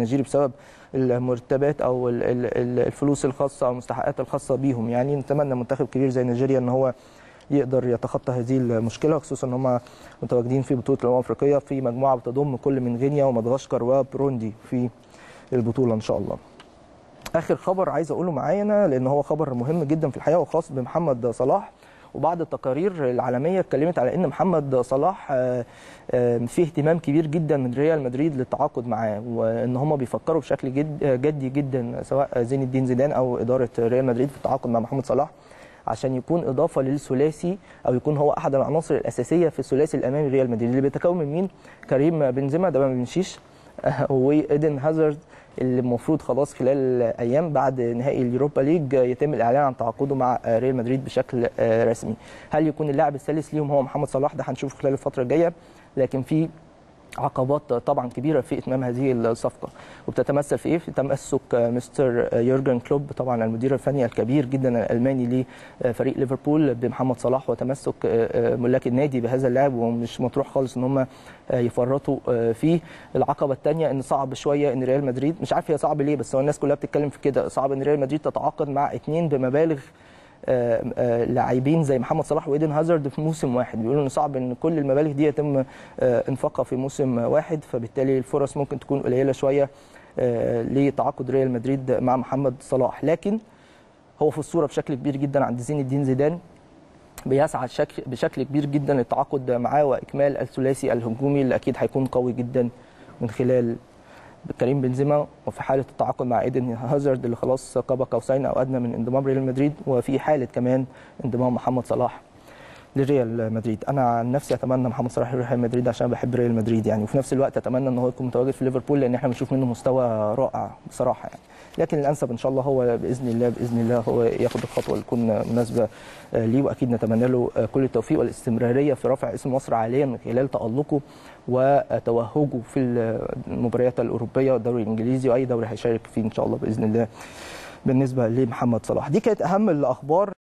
النيجيري بسبب المرتبات أو ال- ال- الفلوس الخاصة أو المستحقات الخاصة بيهم يعني نتمنى منتخب كبير زي نيجيريا إن هو يقدر يتخطى هذه المشكلة خصوصا إن هم متواجدين في بطولة الأمم الأفريقية في مجموعة بتضم كل من غينيا ومدغشقر وبروندي في البطولة إن شاء الله. آخر خبر عايز أقوله معانا لأن هو خبر مهم جدا في الحقيقة وخاص بمحمد صلاح وبعض التقارير العالمية اتكلمت على إن محمد صلاح آه، آه، في اهتمام كبير جدا من ريال مدريد للتعاقد معاه وإن هم بيفكروا بشكل جد جدي جدا سواء زين الدين زيدان أو إدارة ريال مدريد في التعاقد مع محمد صلاح عشان يكون إضافة للثلاثي أو يكون هو أحد العناصر الأساسية في الثلاثي الأمامي ريال مدريد اللي بيتكون من مين؟ كريم بنزيما ده ما بيمشيش وإيدن هازارد اللي المفروض خلاص خلال أيام بعد نهائي اليوروبا ليج يتم الإعلان عن تعاقده مع ريال مدريد بشكل رسمي. هل يكون اللاعب الثالث ليهم هو محمد صلاح؟ ده هنشوفه خلال الفترة الجاية. لكن في عقبات طبعا كبيرة في إتمام هذه الصفقة. وبتتمثل في إيه؟ في تمسك مستر يورجن كلوب طبعا المدير الفني الكبير جدا الألماني لفريق ليفربول بمحمد صلاح وتمسك ملاك النادي بهذا اللاعب ومش مطروح خالص إن هم يفرطوا فيه. العقبة الثانية إن صعب شوية إن ريال مدريد مش عارف هي صعب ليه بس هو الناس كلها بتتكلم في كده. صعب إن ريال مدريد تتعاقد مع اثنين بمبالغ لاعبين زي محمد صلاح وايدن هازارد في موسم واحد. بيقولوا إن صعب إن كل المبالغ دي يتم انفاقها في موسم واحد فبالتالي الفرص ممكن تكون قليلة شوية لتعاقد ريال مدريد مع محمد صلاح. لكن هو في الصورة بشكل كبير جدا عند زين الدين زيدان بيسعى شكل بشكل كبير جدا للتعاقد معاه وإكمال الثلاثي الهجومي اللي أكيد هيكون قوي جدا من خلال كريم بنزيما وفي حالة التعاقد مع إيدن هازارد اللي خلاص قاب قوسين أو أدنى من انضمام ريال مدريد وفي حالة كمان انضمام محمد صلاح. لريال مدريد. أنا عن نفسي أتمنى محمد صلاح يروح ريال مدريد عشان بحب ريال مدريد يعني. وفي نفس الوقت أتمنى إن هو يكون متواجد في ليفربول لأن إحنا بنشوف منه مستوى رائع بصراحة يعني. لكن الأنسب إن شاء الله هو بإذن الله بإذن الله هو ياخد الخطوة اللي تكون مناسبة ليه وأكيد نتمنى له كل التوفيق والاستمرارية في رفع اسم مصر عاليا من خلال تألقه وتوهجه في المباريات الأوروبية والدوري الإنجليزي وأي دوري هيشارك فيه إن شاء الله بإذن الله. بالنسبة لمحمد صلاح دي كانت أهم الأخبار.